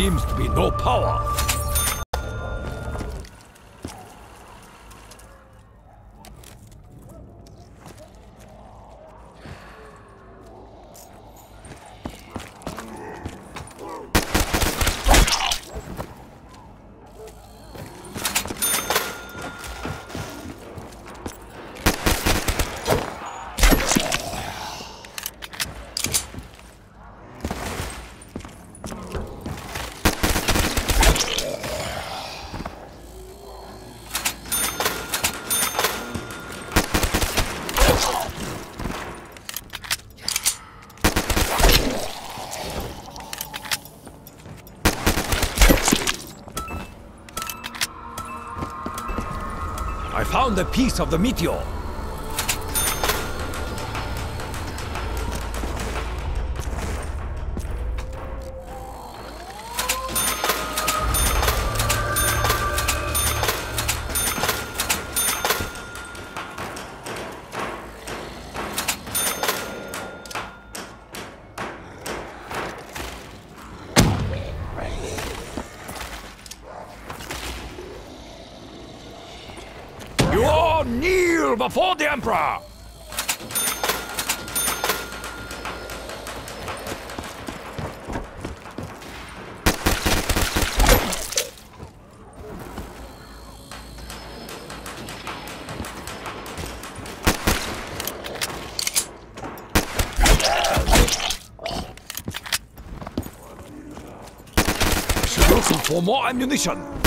seems to be no power. I found a piece of the meteor. Before the Emperor! For more ammunition.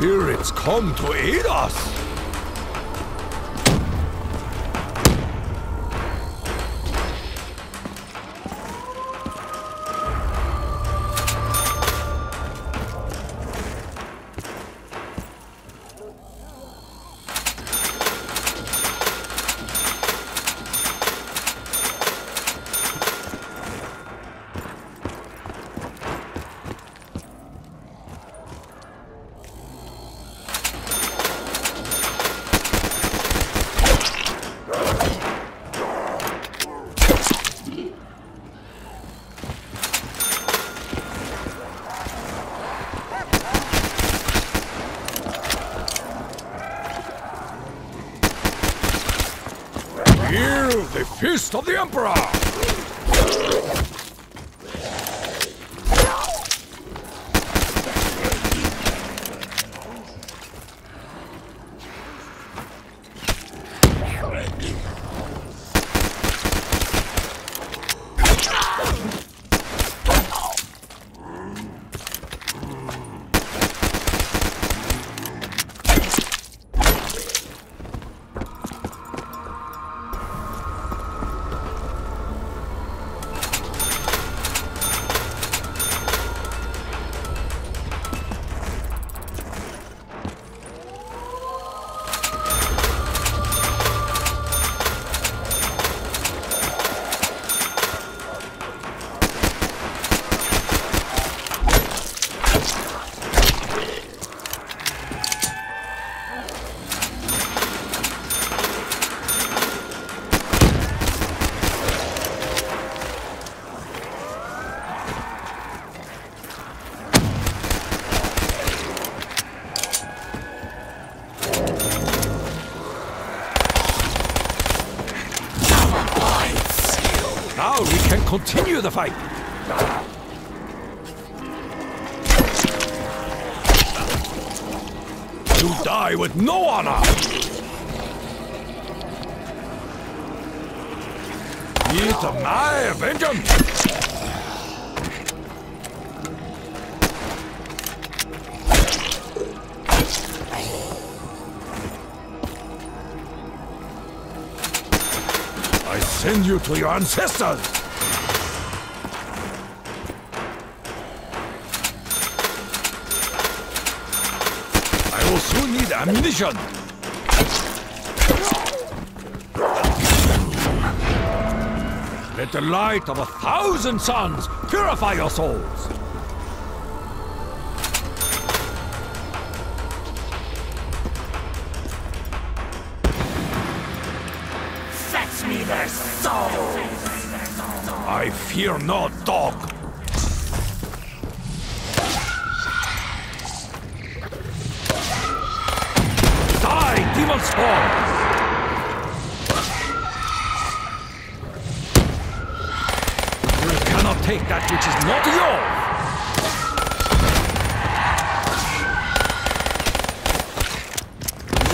Spirits come to aid us. Continue the fight. You die with no honor. Eat my vengeance. I send you to your ancestors! Ammunition! Let the light of a thousand suns purify your souls! Fetch me their souls! I fear no dog. Die, demon spawn! You cannot take that which is not yours!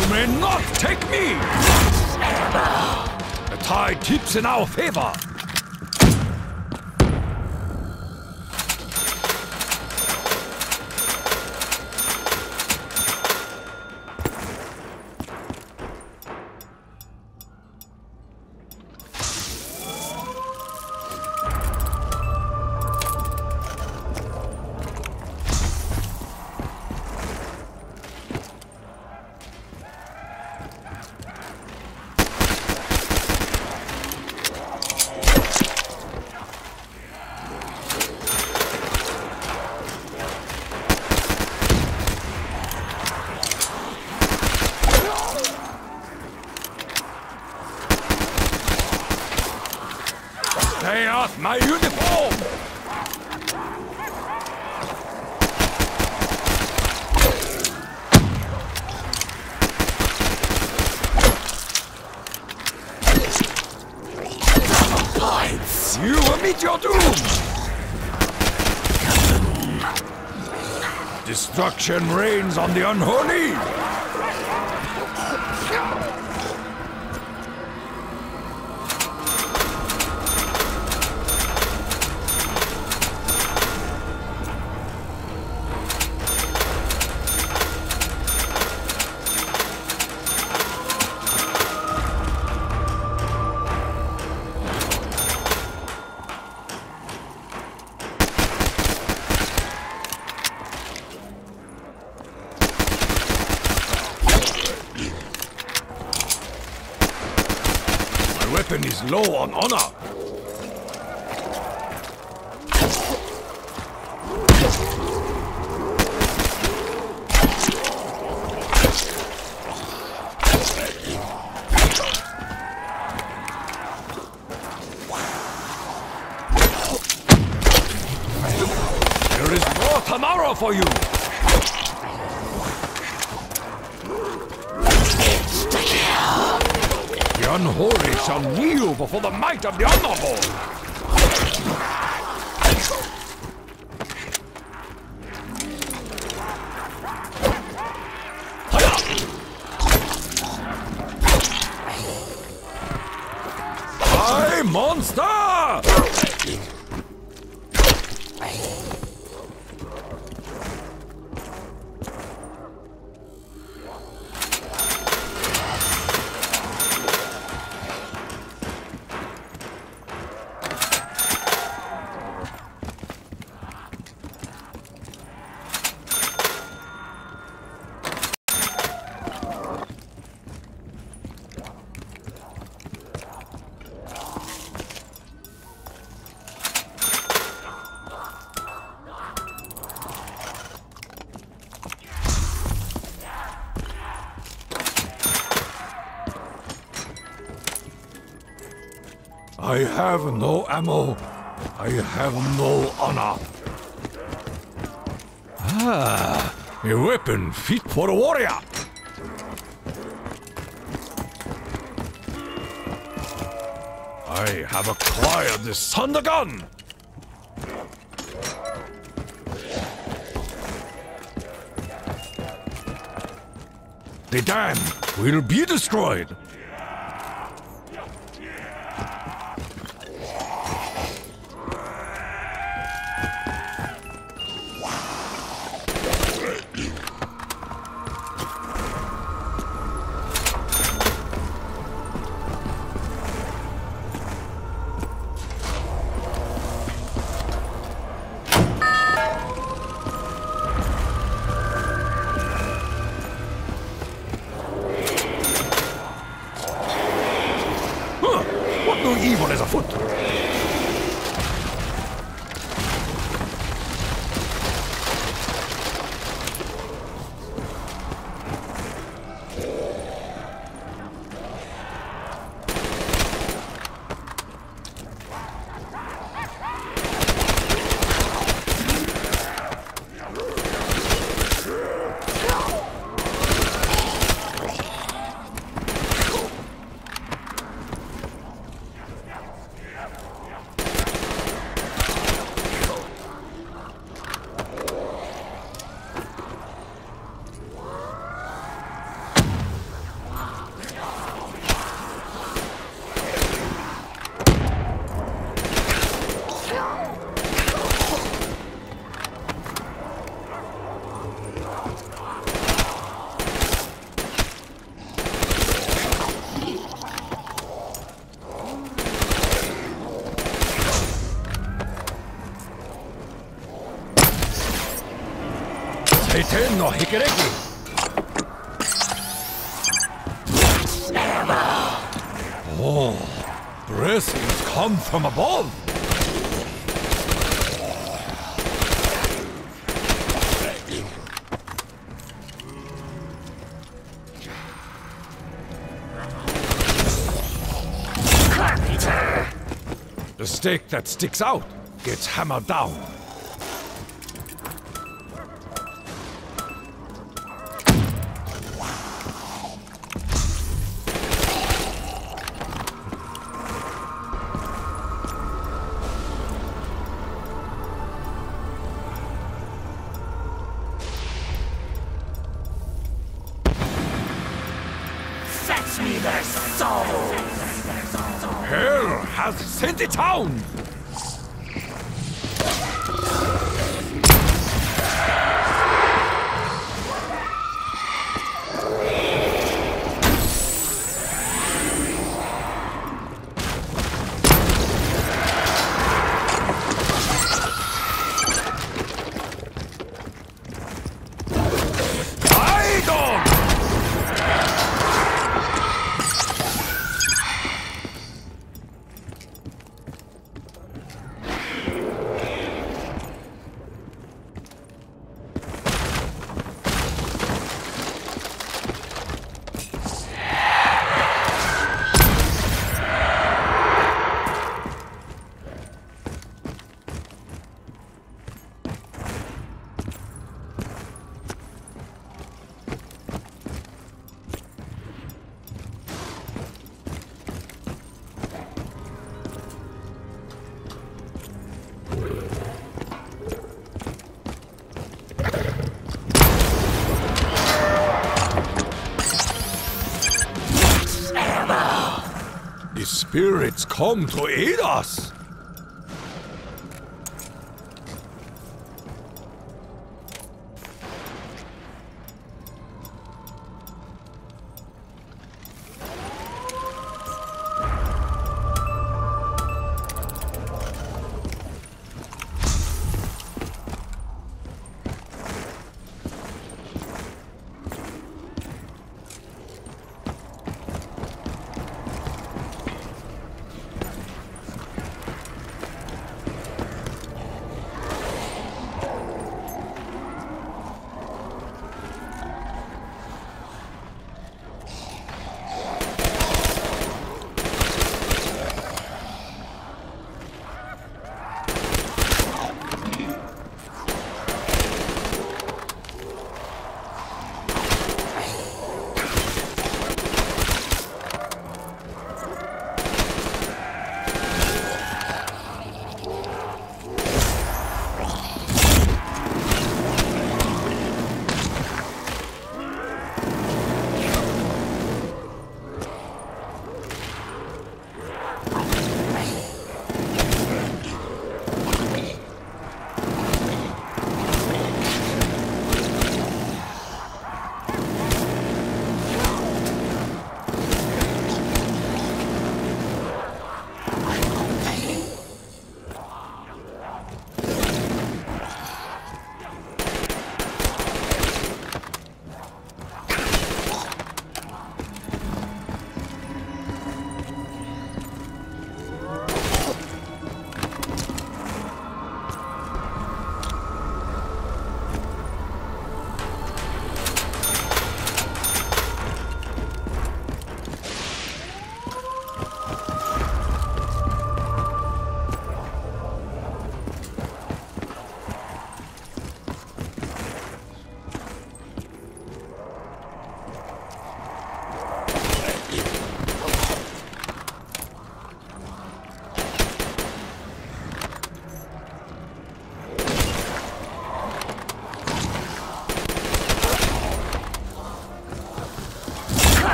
You may not The tide tips in our favor! Stay off my uniform! You will meet your doom! Destruction reigns on the unholy! Might of the honorable! I have no ammo. I have no honor. Ah, a weapon fit for a warrior. I have acquired the Thunder Gun. The dam will be destroyed. Eiten no Hikereki. Oh, blessings come from above. The stake that sticks out gets hammered down. Sent The spirits come to aid us.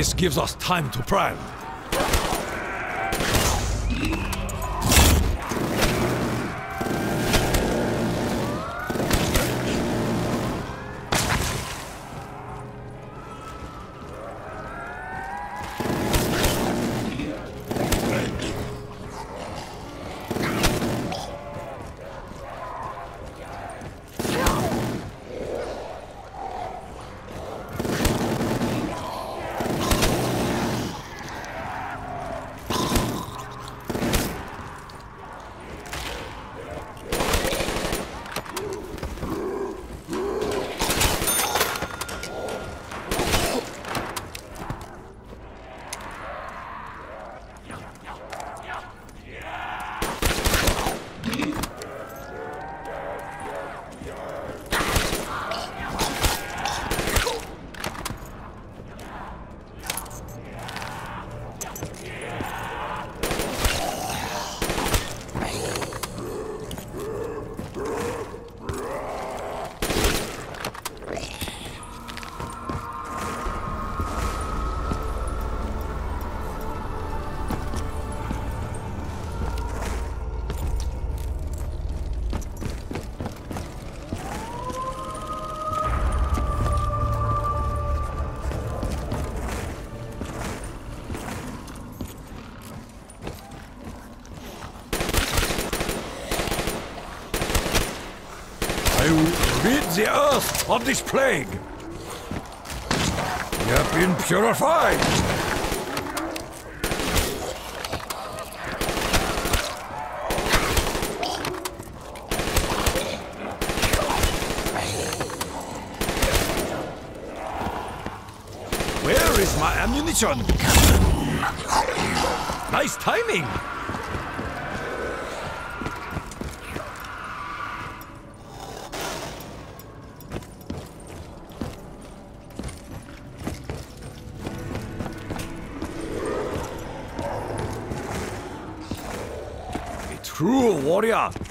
This gives us time to plan. Of this plague. You have been purified. Where is my ammunition? Nice timing!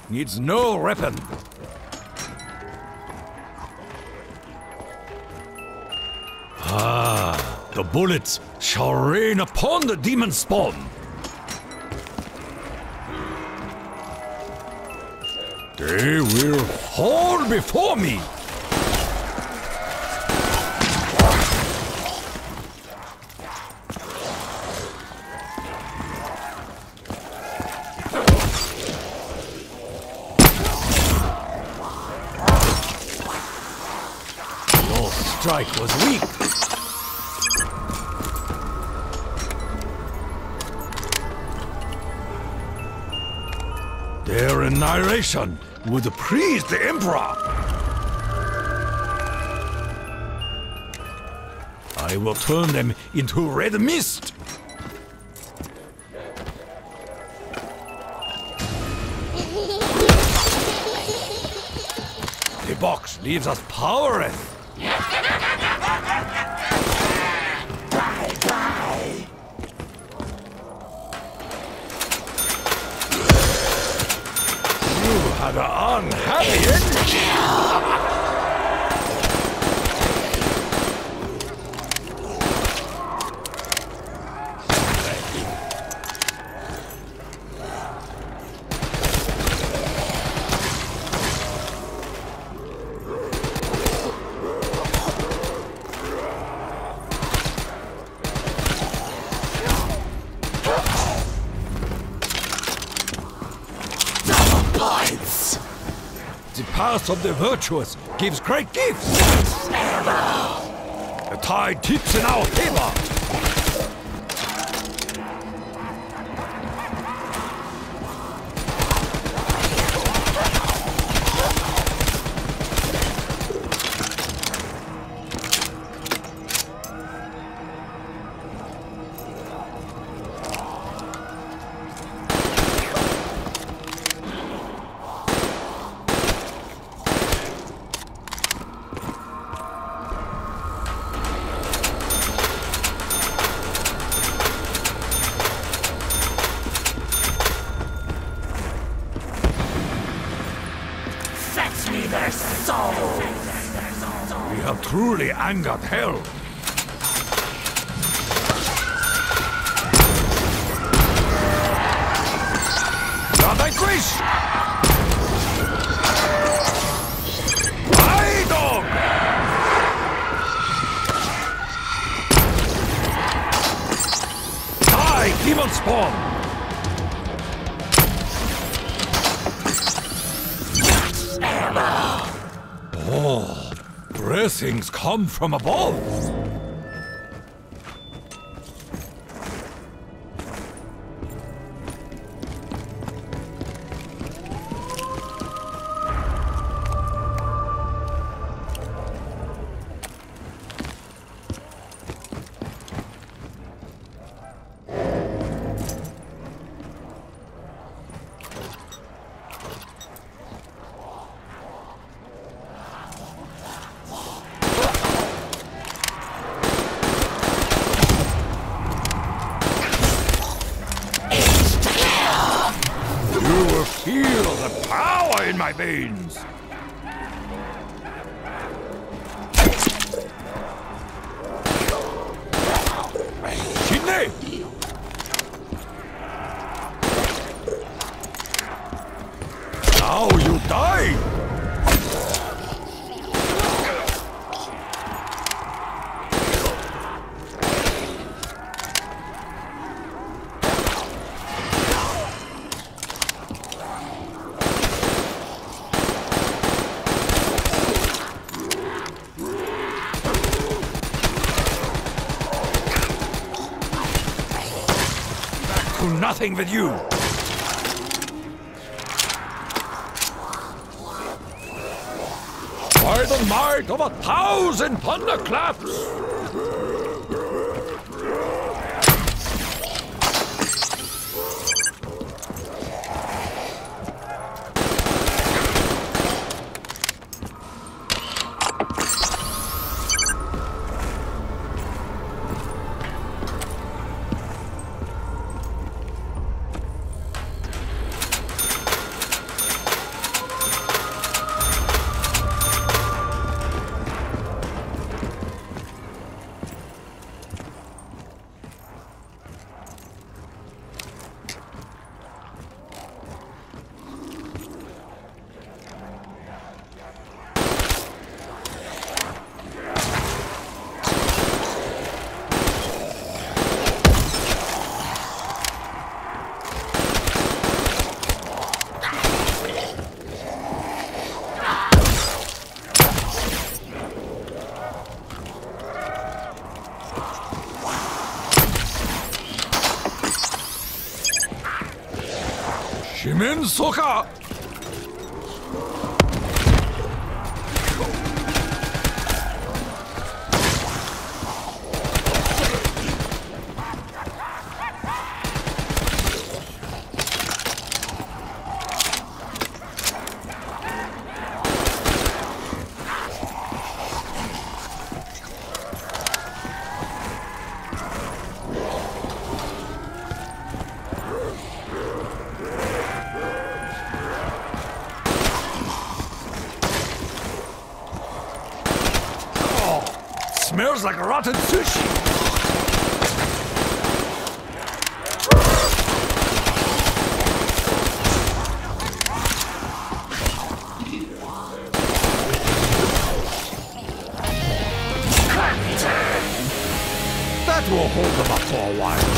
Needs no weapon. Ah, the bullets shall rain upon the demon spawn. They will fall before me. Annihilation would please the Emperor. I will turn them into red mist. The box leaves us powerless. An unhappy ending. Of the virtuous gives great gifts. The tide tips in our favor. Hell. Ja, dein Quiz! Heidung! Demon Spawn! Blessings come from above. Nothing with you. By the might of a thousand thunderclaps! Sen sokak Smells like rotten sushi. That will hold them up for a while.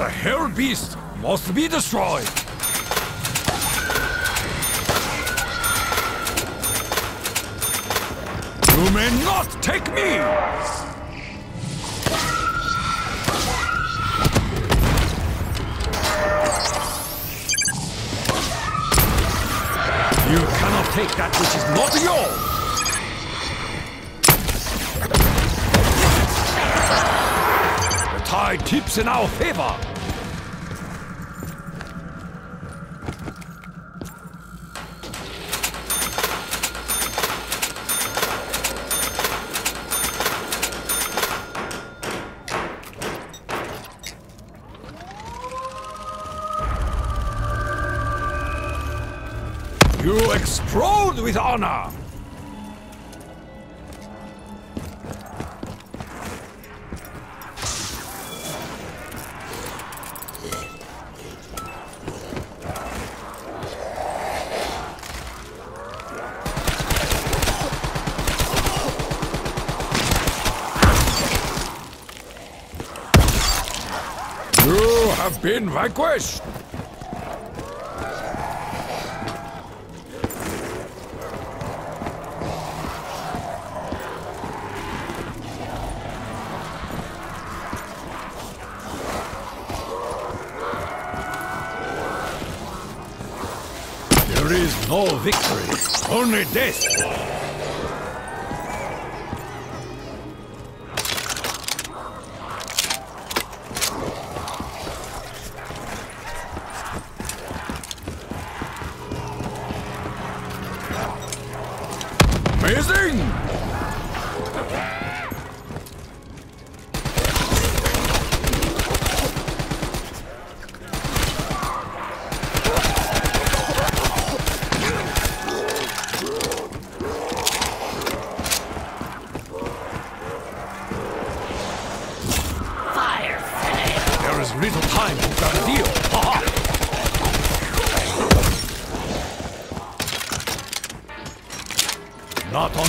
A hell beast, must be destroyed. Tips in our favor! You explode with honor! Been vanquished! There is no victory, only death.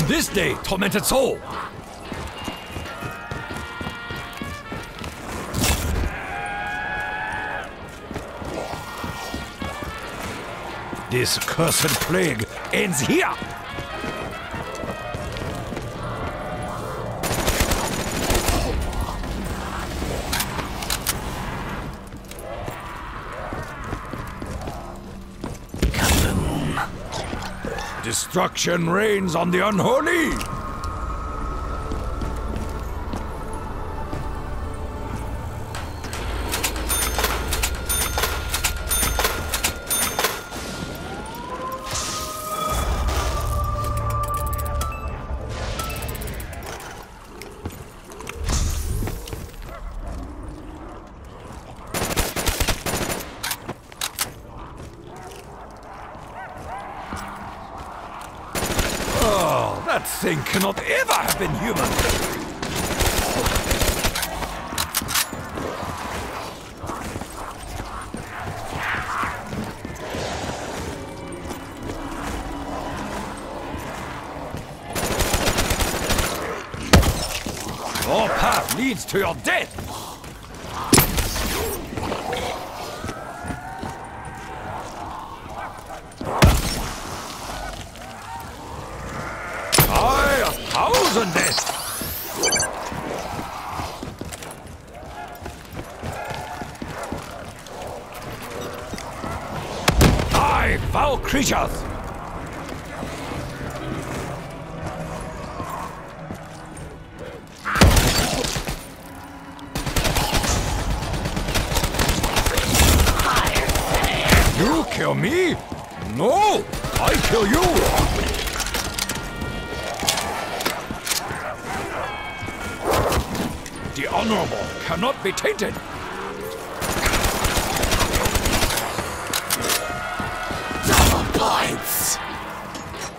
On this day, tormented soul! This cursed plague ends here! Destruction reigns on the unholy! Me? No! I kill you! The honorable cannot be tainted!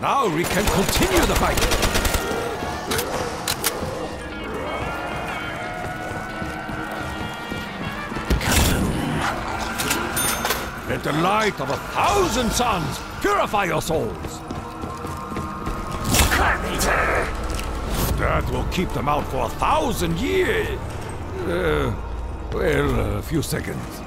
Now we can continue the fight! The light of a thousand suns purify your souls! That will keep them out for a thousand years! Uh, Well, a few seconds.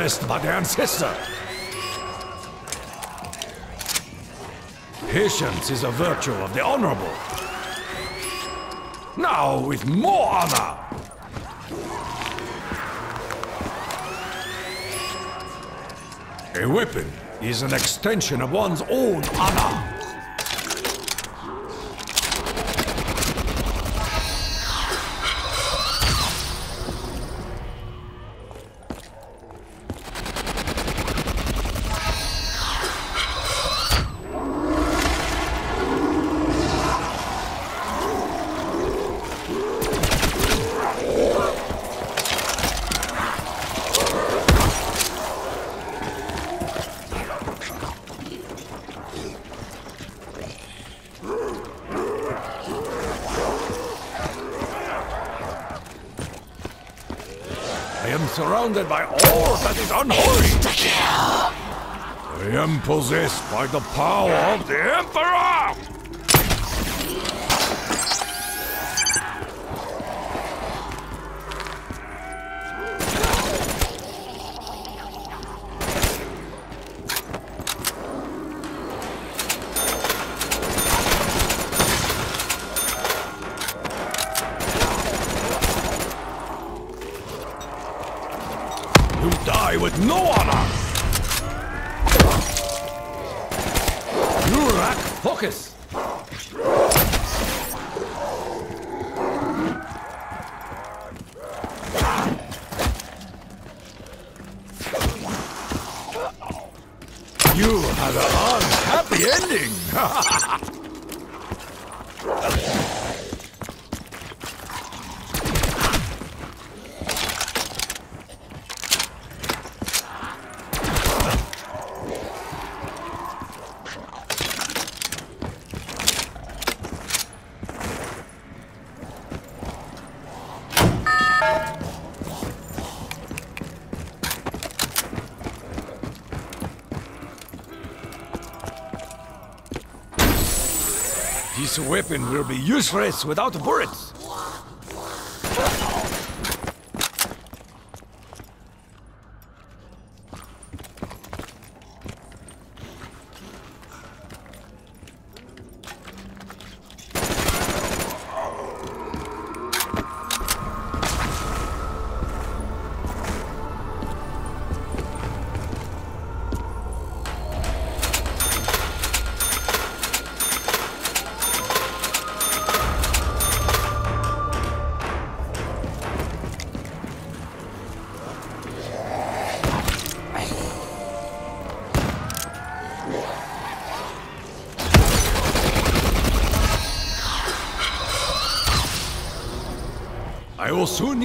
Blessed by the ancestor. Patience is a virtue of the honorable. Now with more honor. A weapon is an extension of one's own honor. I am surrounded by all that is unholy. I am possessed by the power of the Emperor! You die with no honor! You lack focus! You had an unhappy ending! This weapon will be useless without bullets.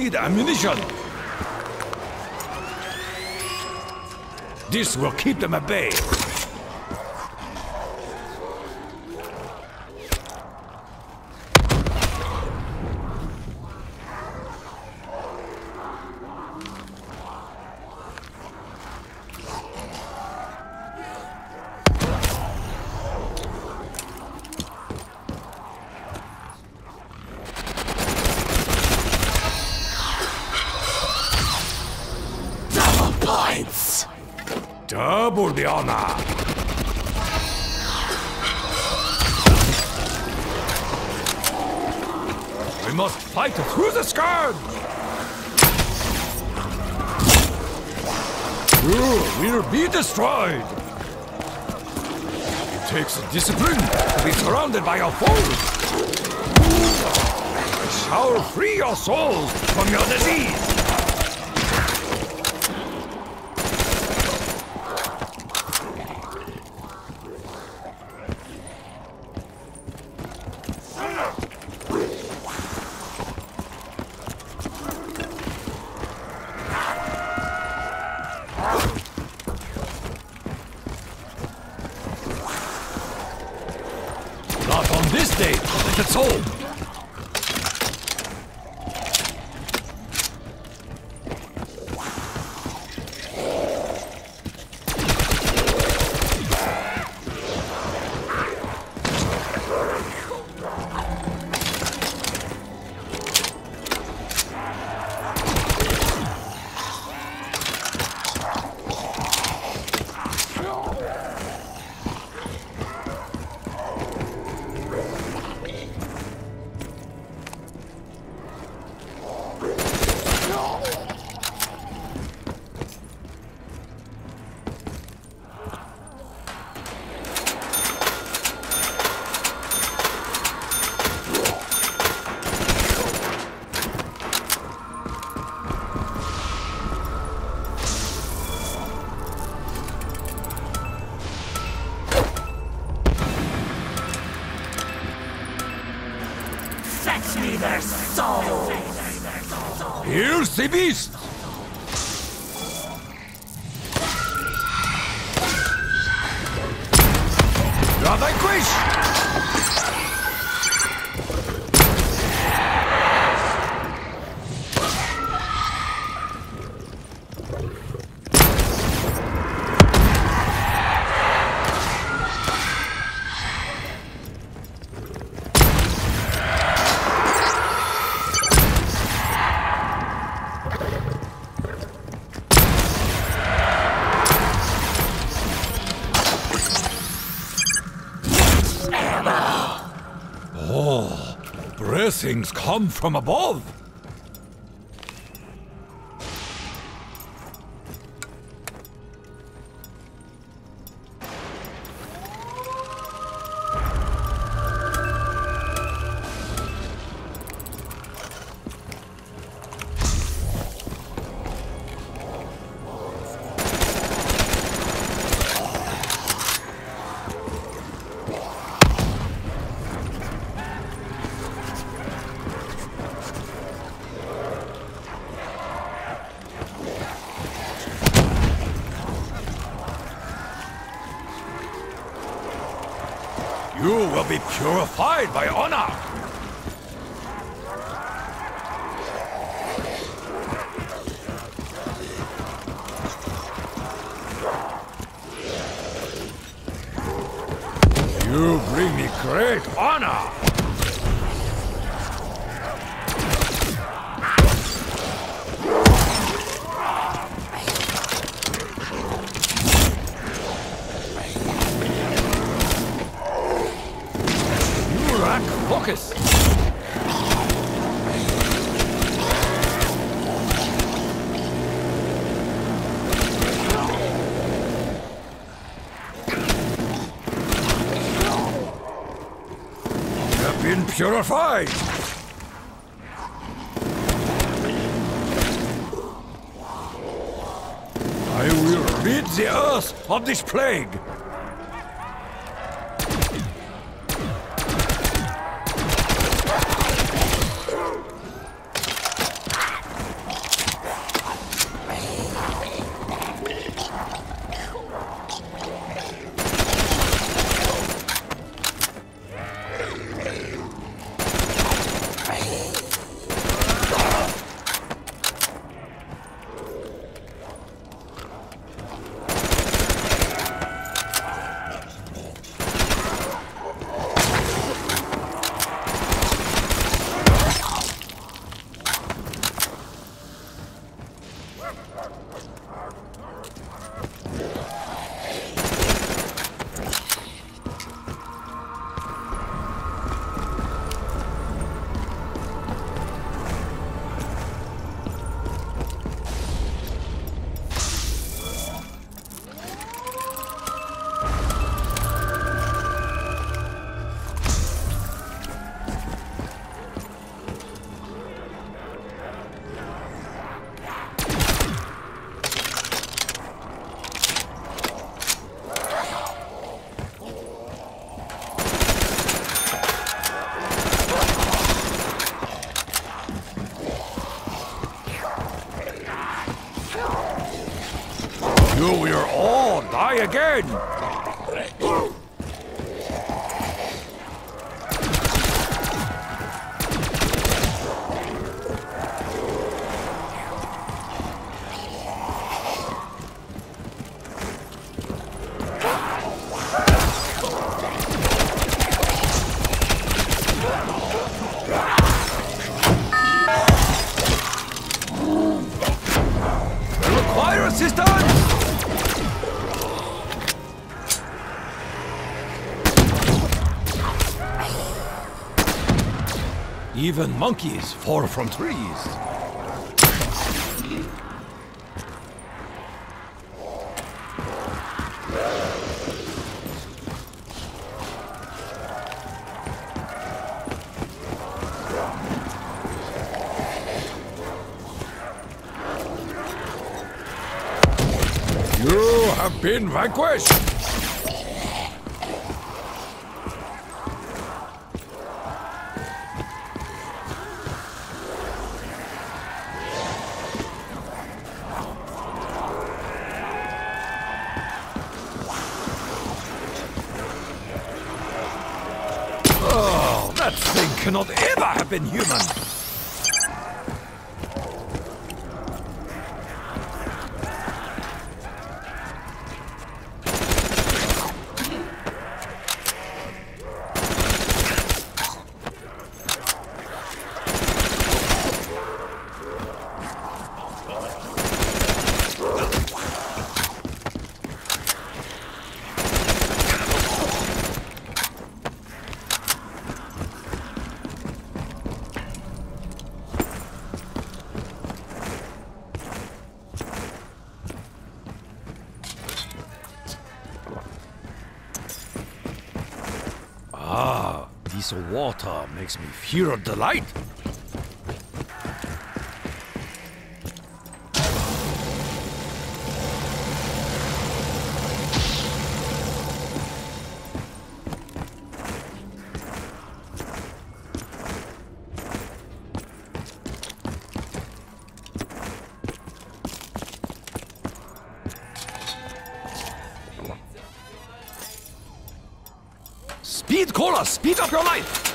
Need ammunition. This will keep them at bay. Souls babies! things come from above. I will rid the earth of this plague! Even monkeys fall from trees. You have been vanquished! Ever have been human! Ah, this water makes me fear delight. Speed Cola, speed up your life!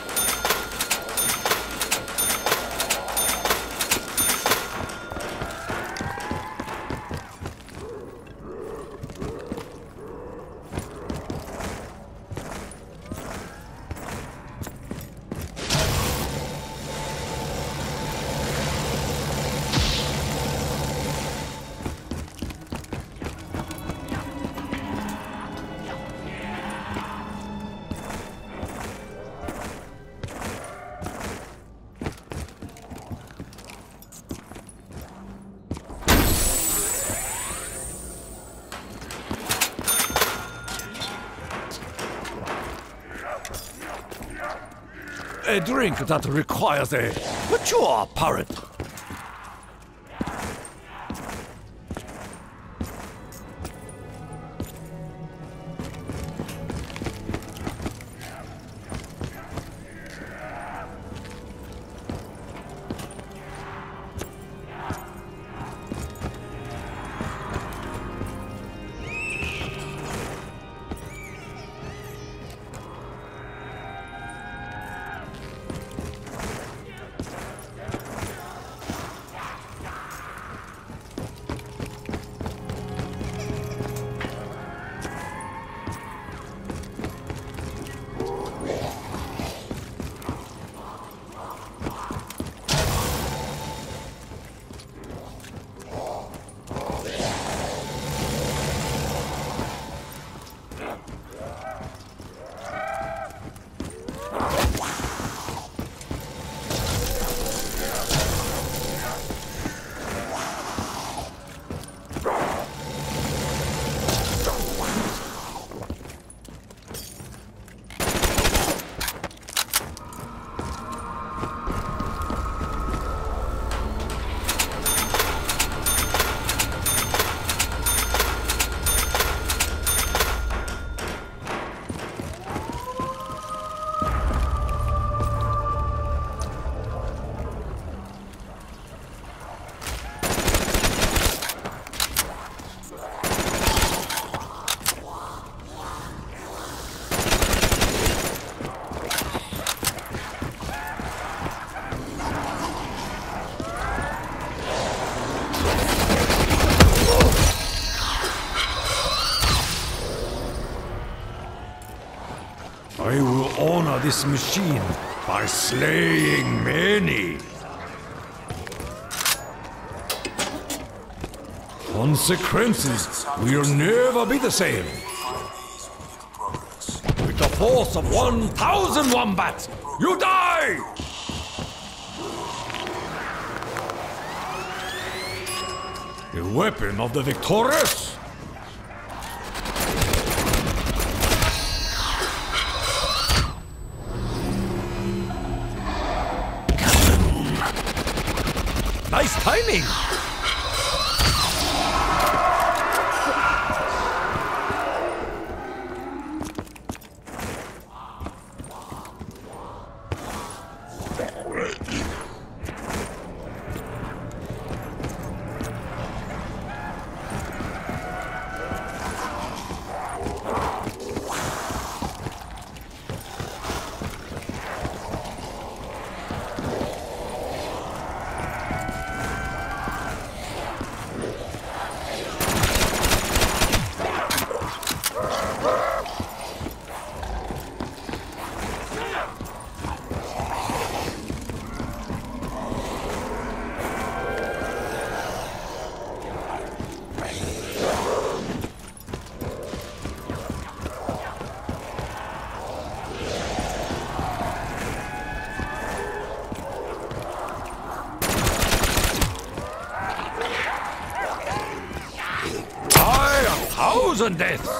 Drink that requires a mature parrot. this machine by slaying many. Consequences will never be the same. With the force of 1,000 wombats, you die! The weapon of the victorious thousand deaths!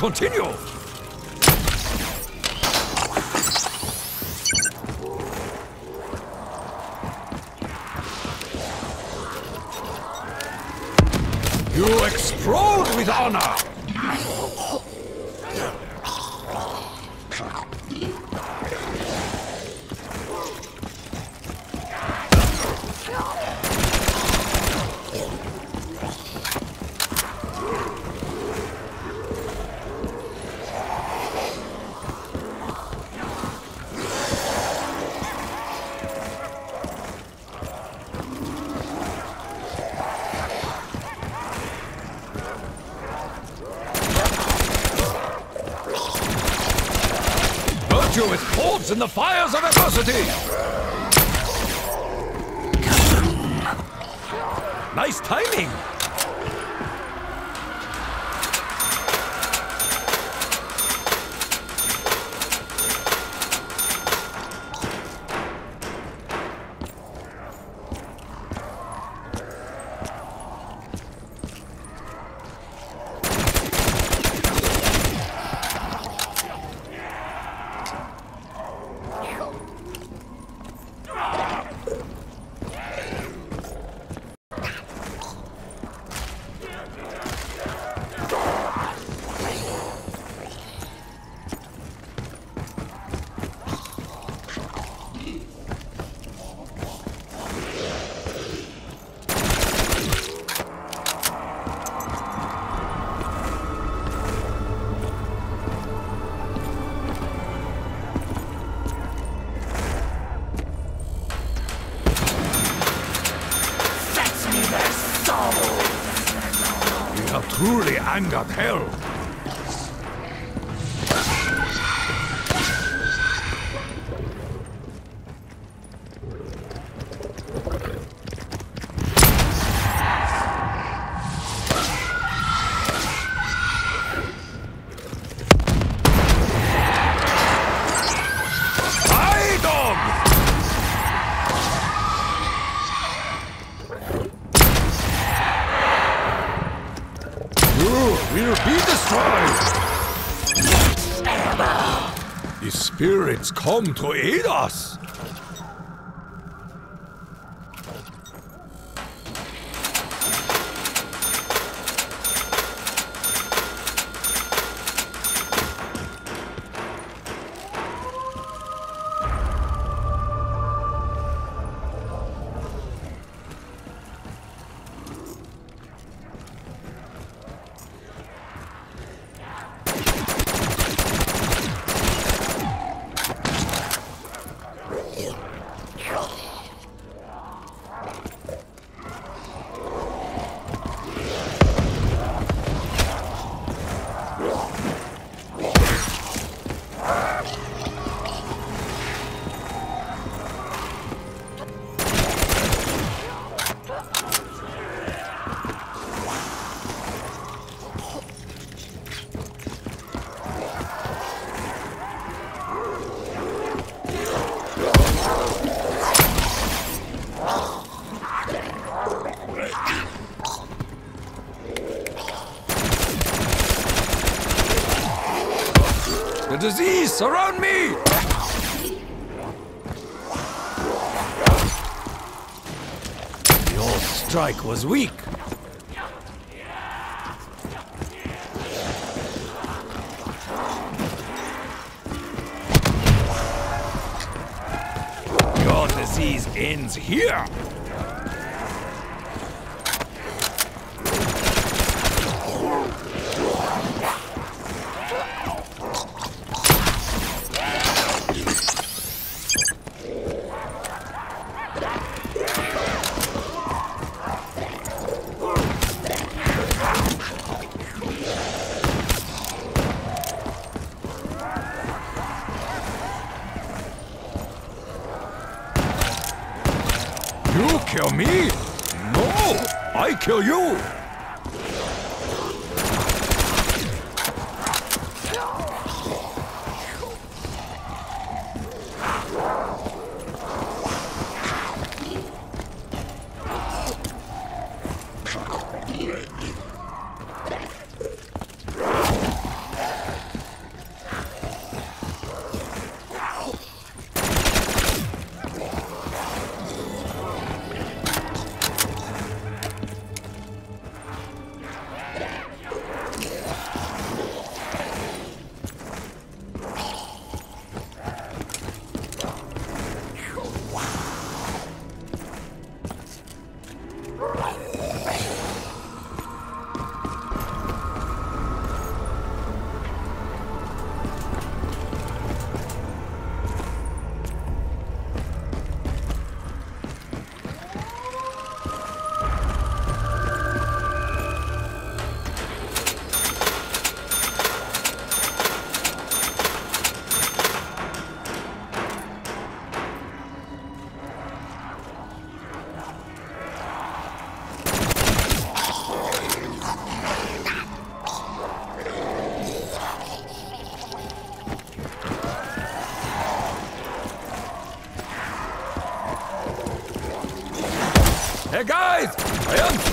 Continue. Hell. Komm, Troedas! was weak. Your disease ends here.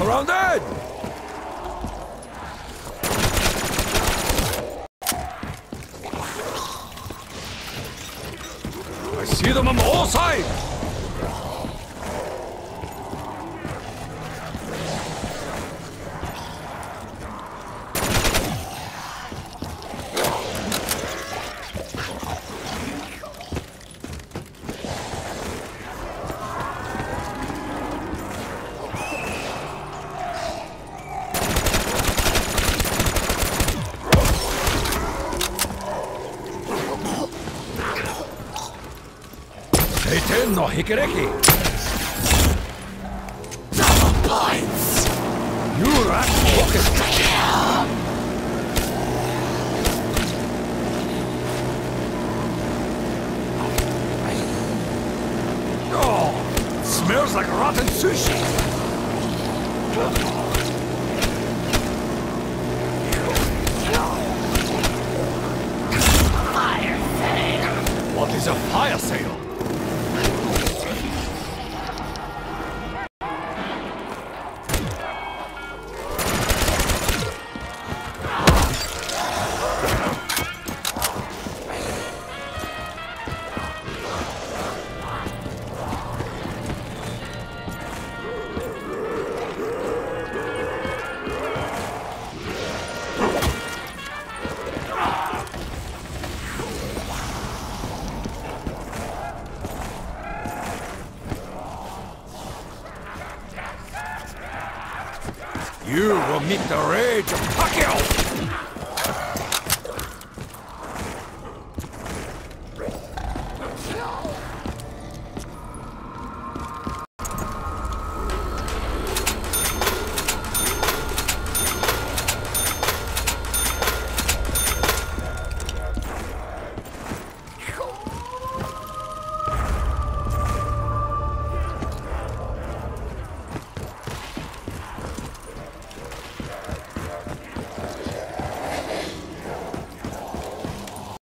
Surrounded! Hikereki! The rage!